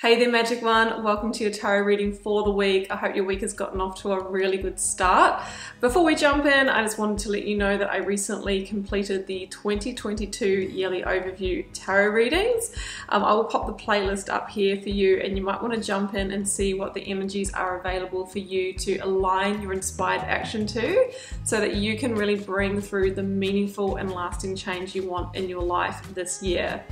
Hey there, Magic One. Welcome to your tarot reading for the week. I hope your week has gotten off to a really good start. Before we jump in, I just wanted to let you know that I recently completed the 2022 yearly overview tarot readings. Um, I will pop the playlist up here for you, and you might want to jump in and see what the energies are available for you to align your inspired action to so that you can really bring through the meaningful and lasting change you want in your life this year.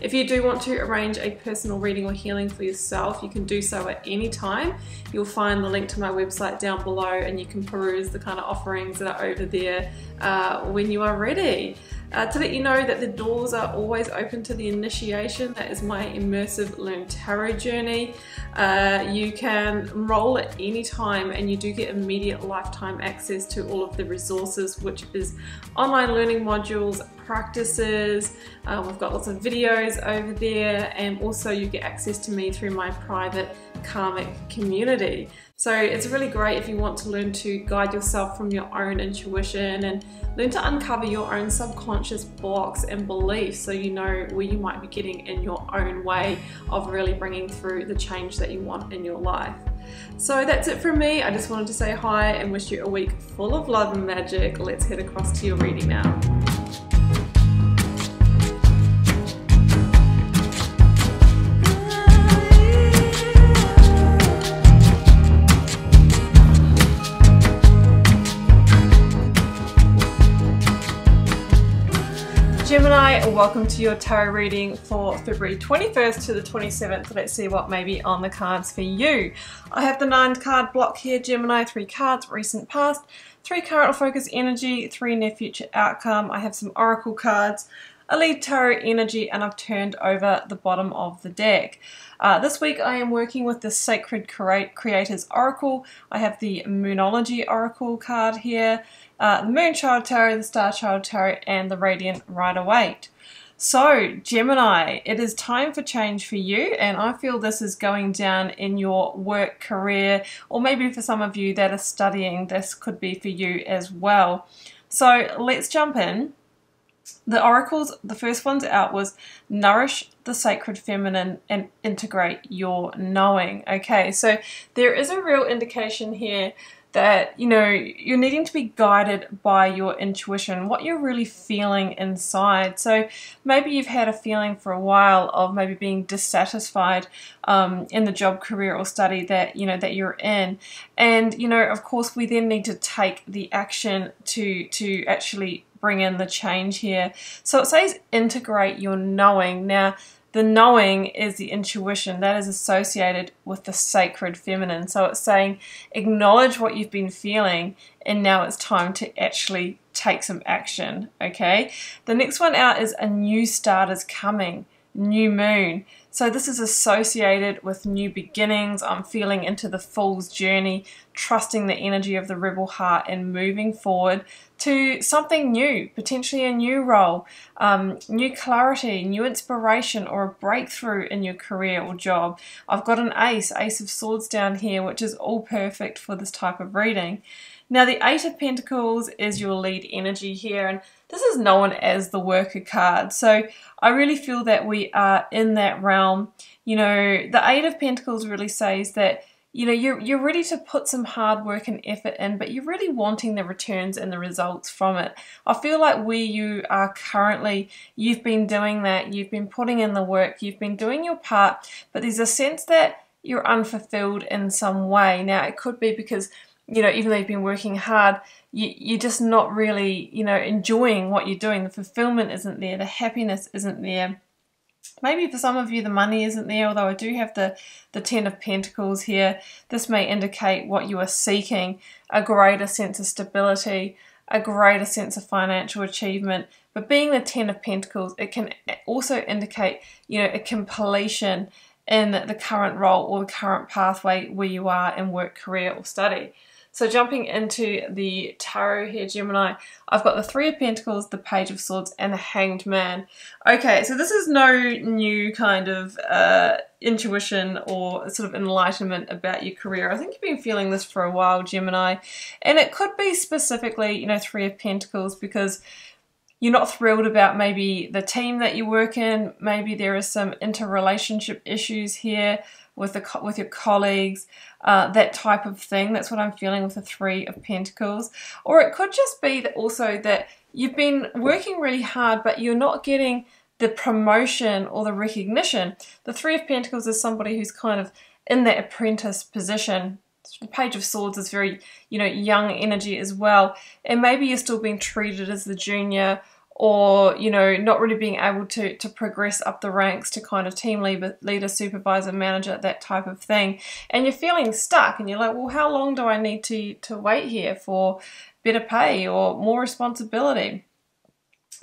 If you do want to arrange a personal reading or healing for yourself, you can do so at any time. You'll find the link to my website down below and you can peruse the kind of offerings that are over there uh, when you are ready. Uh, to let you know that the doors are always open to the initiation. That is my immersive Learn Tarot journey. Uh, you can enroll at any time and you do get immediate lifetime access to all of the resources, which is online learning modules, practices. Uh, we've got lots of videos over there and also you get access to me through my private karmic community. So it's really great if you want to learn to guide yourself from your own intuition and learn to uncover your own subconscious blocks and beliefs so you know where you might be getting in your own way of really bringing through the change that you want in your life. So that's it from me. I just wanted to say hi and wish you a week full of love and magic. Let's head across to your reading now. Gemini, welcome to your tarot reading for February 21st to the 27th. Let's see what may be on the cards for you. I have the nine card block here, Gemini, three cards, recent past, three current focus energy, three near future outcome. I have some oracle cards, a lead tarot energy, and I've turned over the bottom of the deck. Uh, this week I am working with the Sacred Creators Oracle. I have the Moonology Oracle card here, uh, the Moonchild Tarot, the Star Child Tarot, and the Radiant Rider-Waite. So, Gemini, it is time for change for you, and I feel this is going down in your work career, or maybe for some of you that are studying, this could be for you as well. So, let's jump in. The oracles, the first ones out was nourish the sacred feminine and integrate your knowing. Okay, so there is a real indication here that you know you're needing to be guided by your intuition what you're really feeling inside. So maybe you've had a feeling for a while of maybe being dissatisfied um, in the job career or study that you know that you're in. And you know of course we then need to take the action to to actually bring in the change here. So it says integrate your knowing. Now the knowing is the intuition that is associated with the sacred feminine. So it's saying acknowledge what you've been feeling and now it's time to actually take some action. Okay. The next one out is a new start is coming, new moon. So this is associated with new beginnings. I'm feeling into the fool's journey, trusting the energy of the rebel heart and moving forward to something new, potentially a new role, um, new clarity, new inspiration, or a breakthrough in your career or job. I've got an ace, ace of swords down here, which is all perfect for this type of reading. Now the Eight of Pentacles is your lead energy here and this is known as the worker card. So I really feel that we are in that realm. You know, the Eight of Pentacles really says that you know you're you're ready to put some hard work and effort in but you're really wanting the returns and the results from it i feel like where you are currently you've been doing that you've been putting in the work you've been doing your part but there's a sense that you're unfulfilled in some way now it could be because you know even though you've been working hard you, you're just not really, you know, enjoying what you're doing. The fulfillment isn't there, the happiness isn't there. Maybe for some of you the money isn't there, although I do have the, the Ten of Pentacles here. This may indicate what you are seeking, a greater sense of stability, a greater sense of financial achievement. But being the Ten of Pentacles, it can also indicate, you know, a completion in the current role or the current pathway where you are in work, career or study. So jumping into the tarot here, Gemini, I've got the Three of Pentacles, the Page of Swords, and the Hanged Man. Okay, so this is no new kind of uh, intuition or sort of enlightenment about your career. I think you've been feeling this for a while, Gemini, and it could be specifically, you know, Three of Pentacles because you're not thrilled about maybe the team that you work in. Maybe there are some interrelationship issues here with the with your colleagues, uh, that type of thing. That's what I'm feeling with the Three of Pentacles. Or it could just be that also that you've been working really hard, but you're not getting the promotion or the recognition. The Three of Pentacles is somebody who's kind of in that apprentice position. The Page of Swords is very, you know, young energy as well. And maybe you're still being treated as the junior or you know not really being able to to progress up the ranks to kind of team leader, leader supervisor manager that type of thing. And you're feeling stuck and you're like well how long do i need to to wait here for better pay or more responsibility?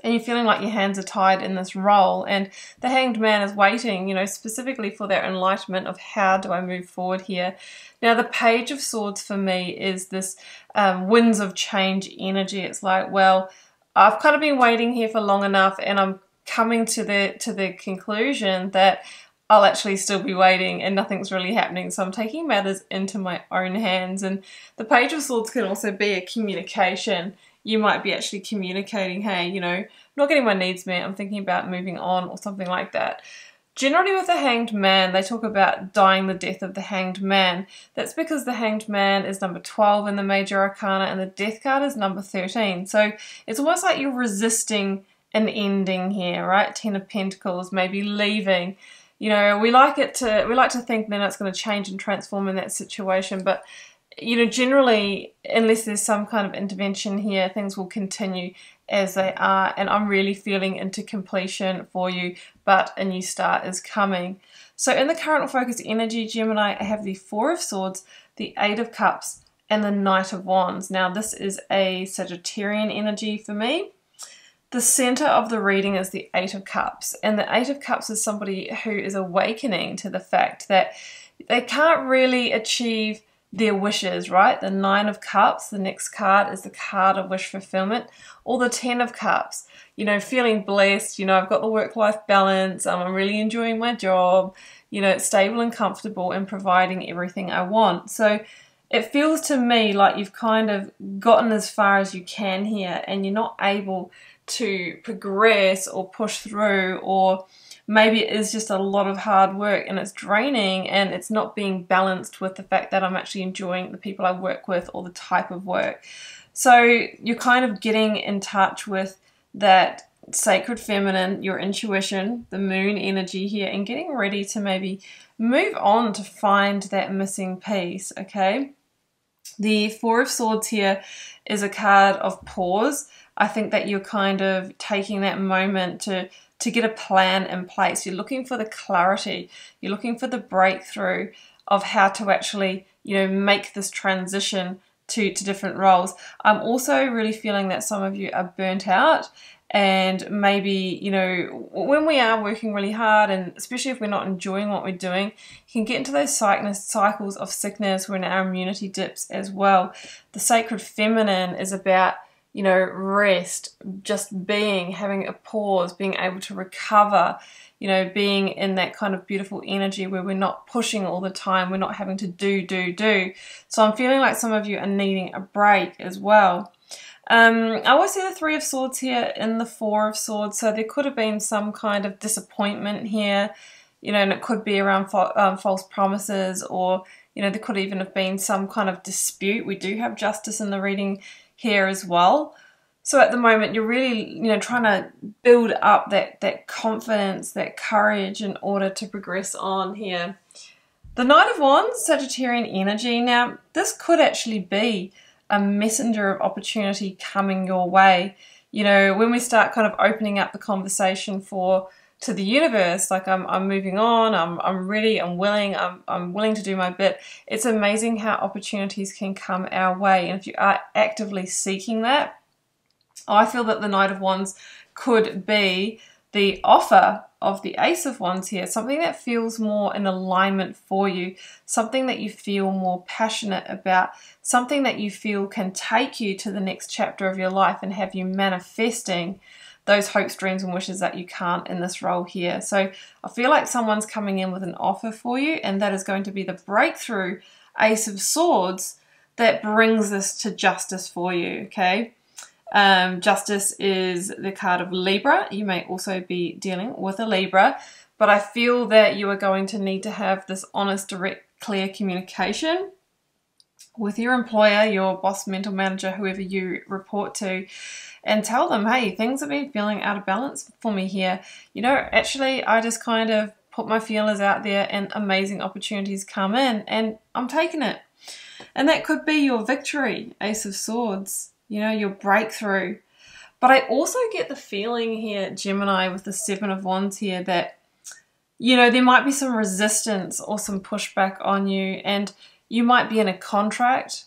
And you're feeling like your hands are tied in this role and the hanged man is waiting you know specifically for that enlightenment of how do i move forward here? Now the page of swords for me is this um, winds of change energy. It's like well I've kind of been waiting here for long enough and I'm coming to the to the conclusion that I'll actually still be waiting and nothing's really happening. So I'm taking matters into my own hands. And the Page of Swords can also be a communication. You might be actually communicating, hey, you know, not getting my needs met, I'm thinking about moving on or something like that. Generally, with the Hanged Man, they talk about dying the death of the Hanged Man. That's because the Hanged Man is number 12 in the Major Arcana and the Death card is number 13. So it's almost like you're resisting an ending here, right? Ten of Pentacles, maybe leaving. You know, we like it to we like to think then it's going to change and transform in that situation, but you know, generally, unless there's some kind of intervention here, things will continue as they are. And I'm really feeling into completion for you, but a new start is coming. So in the current focus energy, Gemini, I have the Four of Swords, the Eight of Cups, and the Knight of Wands. Now, this is a Sagittarian energy for me. The center of the reading is the Eight of Cups, and the Eight of Cups is somebody who is awakening to the fact that they can't really achieve their wishes, right? The Nine of Cups, the next card is the card of wish fulfillment, or the Ten of Cups, you know, feeling blessed, you know, I've got the work life balance, um, I'm really enjoying my job, you know, it's stable and comfortable and providing everything I want. So it feels to me like you've kind of gotten as far as you can here and you're not able to progress or push through or maybe it is just a lot of hard work and it's draining and it's not being balanced with the fact that I'm actually enjoying the people I work with or the type of work. So you're kind of getting in touch with that sacred feminine, your intuition, the moon energy here, and getting ready to maybe move on to find that missing piece, okay? The Four of Swords here is a card of pause. I think that you're kind of taking that moment to to get a plan in place. You're looking for the clarity, you're looking for the breakthrough of how to actually, you know, make this transition to, to different roles. I'm also really feeling that some of you are burnt out and maybe you know when we are working really hard and especially if we're not enjoying what we're doing you can get into those cycles of sickness when our immunity dips as well the sacred feminine is about you know, rest, just being, having a pause, being able to recover, you know, being in that kind of beautiful energy where we're not pushing all the time, we're not having to do, do, do. So I'm feeling like some of you are needing a break as well. Um, I always see the Three of Swords here in the Four of Swords, so there could have been some kind of disappointment here, you know, and it could be around um, false promises or, you know, there could even have been some kind of dispute. We do have justice in the reading here as well. So at the moment, you're really, you know, trying to build up that that confidence, that courage, in order to progress on here. The Knight of Wands, Sagittarian energy. Now, this could actually be a messenger of opportunity coming your way. You know, when we start kind of opening up the conversation for to the universe like I'm, I'm moving on I'm, I'm ready I'm willing I'm, I'm willing to do my bit. It's amazing how opportunities can come our way and if you are actively seeking that I feel that the Knight of Wands could be the offer of the Ace of Wands here, something that feels more in alignment for you, something that you feel more passionate about, something that you feel can take you to the next chapter of your life and have you manifesting those hopes, dreams, and wishes that you can't in this role here. So I feel like someone's coming in with an offer for you, and that is going to be the breakthrough Ace of Swords that brings this to justice for you, okay? Um, Justice is the card of Libra. You may also be dealing with a Libra, but I feel that you are going to need to have this honest, direct, clear communication with your employer, your boss, mental manager, whoever you report to, and tell them, hey, things have been feeling out of balance for me here. You know, actually, I just kind of put my feelers out there and amazing opportunities come in, and I'm taking it. And that could be your victory, Ace of Swords, you know, your breakthrough. But I also get the feeling here, Gemini, with the Seven of Wands here, that, you know, there might be some resistance or some pushback on you. And you might be in a contract.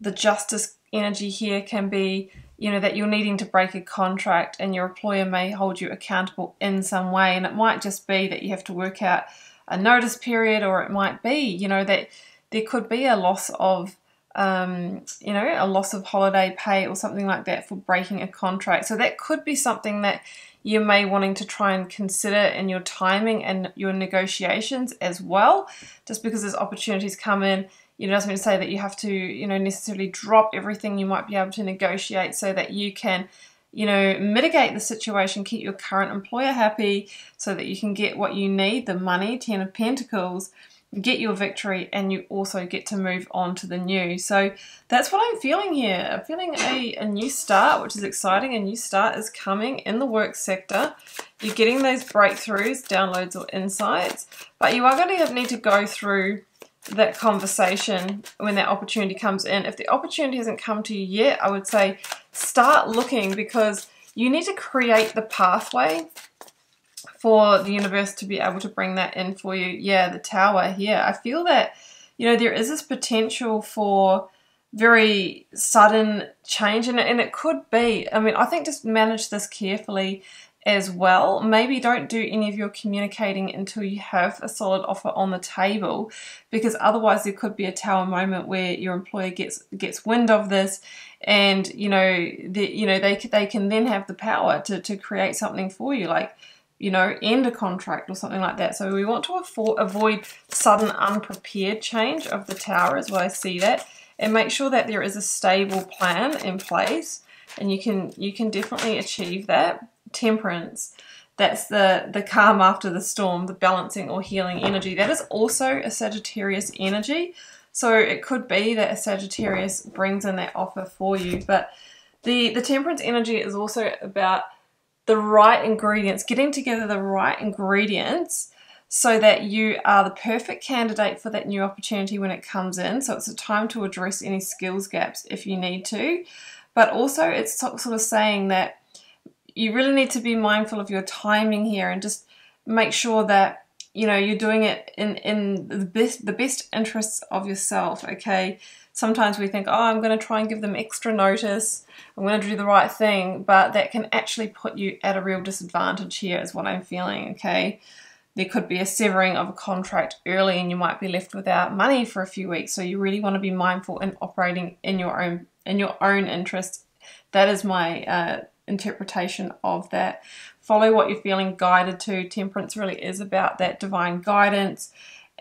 The justice energy here can be, you know, that you're needing to break a contract and your employer may hold you accountable in some way. And it might just be that you have to work out a notice period, or it might be, you know, that there could be a loss of um, you know, a loss of holiday pay or something like that for breaking a contract. So that could be something that you may wanting to try and consider in your timing and your negotiations as well. Just because there's opportunities come in, you know, doesn't mean to say that you have to, you know, necessarily drop everything you might be able to negotiate so that you can, you know, mitigate the situation, keep your current employer happy so that you can get what you need, the money, Ten of Pentacles, get your victory and you also get to move on to the new. So that's what I'm feeling here. I'm feeling a, a new start, which is exciting. A new start is coming in the work sector. You're getting those breakthroughs, downloads or insights, but you are going to need to go through that conversation when that opportunity comes in. If the opportunity hasn't come to you yet, I would say start looking because you need to create the pathway for the universe to be able to bring that in for you. Yeah, the tower here. I feel that, you know, there is this potential for very sudden change and, and it could be, I mean, I think just manage this carefully as well. Maybe don't do any of your communicating until you have a solid offer on the table because otherwise there could be a tower moment where your employer gets gets wind of this and you know the, you know they they can then have the power to to create something for you like you know, end a contract or something like that. So we want to avoid sudden unprepared change of the tower as well. I see that. And make sure that there is a stable plan in place. And you can you can definitely achieve that. Temperance. That's the, the calm after the storm, the balancing or healing energy. That is also a Sagittarius energy. So it could be that a Sagittarius brings in that offer for you. But the, the temperance energy is also about the right ingredients, getting together the right ingredients so that you are the perfect candidate for that new opportunity when it comes in. So it's a time to address any skills gaps if you need to. But also, it's sort of saying that you really need to be mindful of your timing here and just make sure that you know you're doing it in in the best the best interests of yourself okay sometimes we think, oh, I'm going to try and give them extra notice, I'm going to do the right thing, but that can actually put you at a real disadvantage here, is what I'm feeling, okay? There could be a severing of a contract early and you might be left without money for a few weeks. So you really want to be mindful in operating in your own in your own interest. That is my uh, interpretation of that. Follow what you're feeling guided to. Temperance really is about that divine guidance.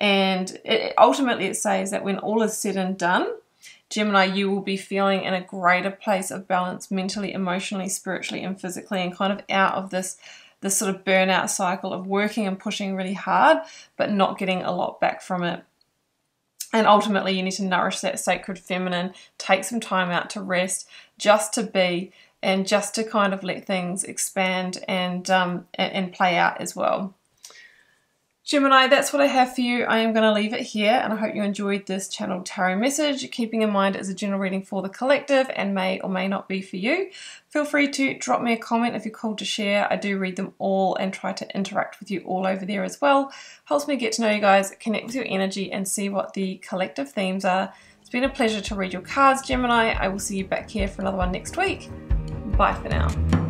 And it, ultimately, it says that when all is said and done, Gemini, you will be feeling in a greater place of balance mentally, emotionally, spiritually, and physically, and kind of out of this this sort of burnout cycle of working and pushing really hard, but not getting a lot back from it. And ultimately, you need to nourish that sacred feminine, take some time out to rest, just to be, and just to kind of let things expand and um, and, and play out as well. Gemini, that's what I have for you. I am going to leave it here and I hope you enjoyed this channel tarot message, keeping in mind it's a general reading for the collective and may or may not be for you. Feel free to drop me a comment if you're called to share. I do read them all and try to interact with you all over there as well. Helps me get to know you guys, connect with your energy and see what the collective themes are. It's been a pleasure to read your cards, Gemini. I will see you back here for another one next week. Bye for now.